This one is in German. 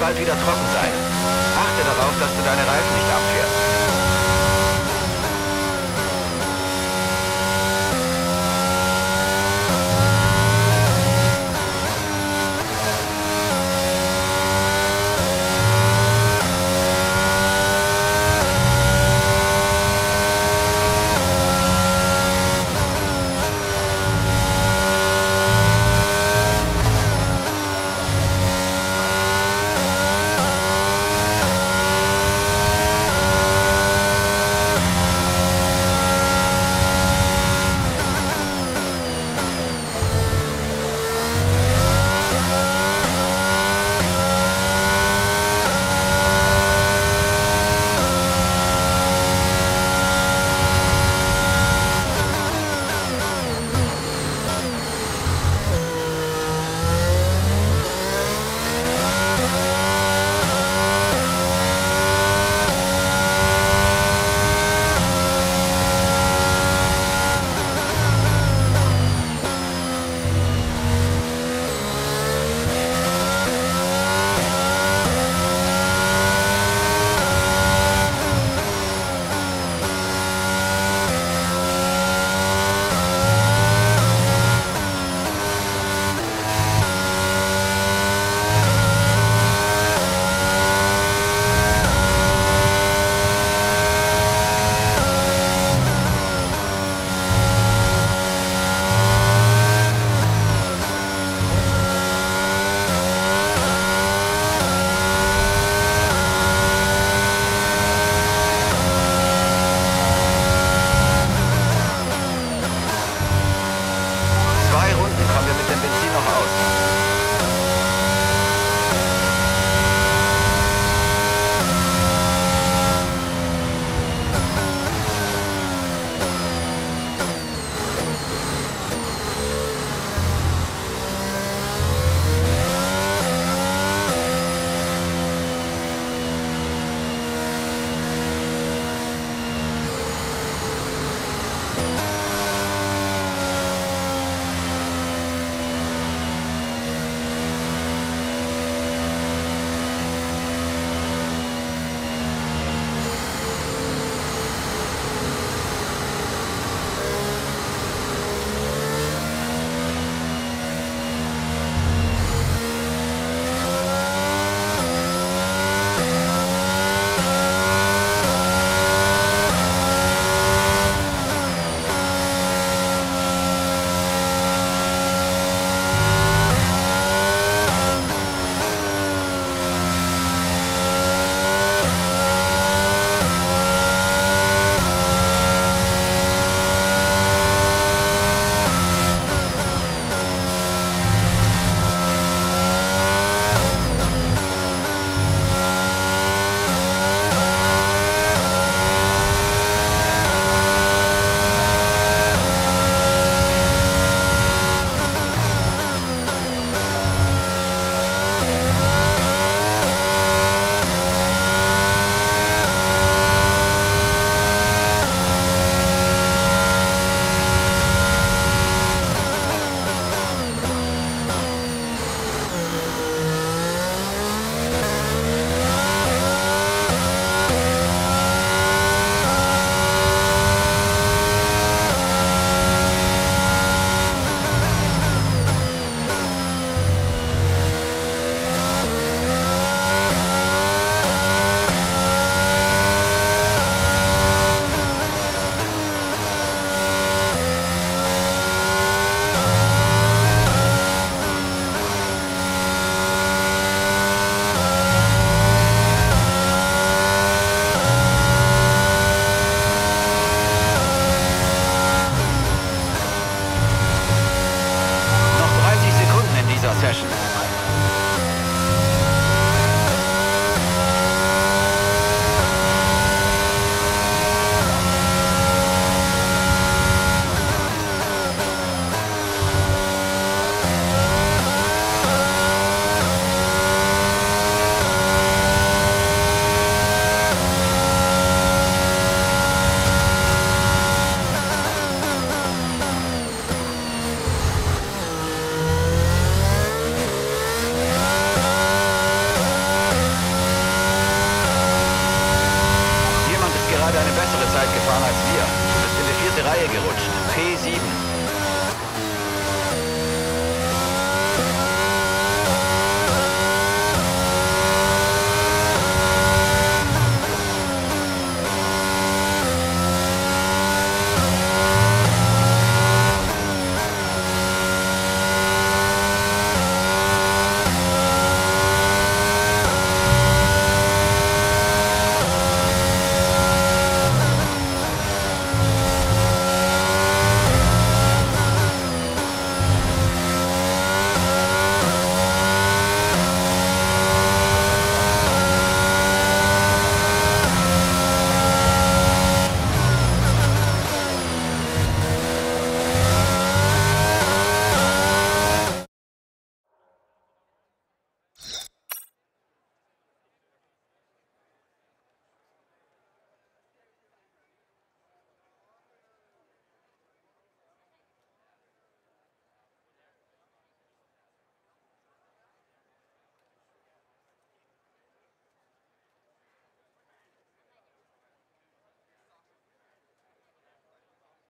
bald wieder trocken sein. Achte darauf, dass du deine Reifen nicht abfährst.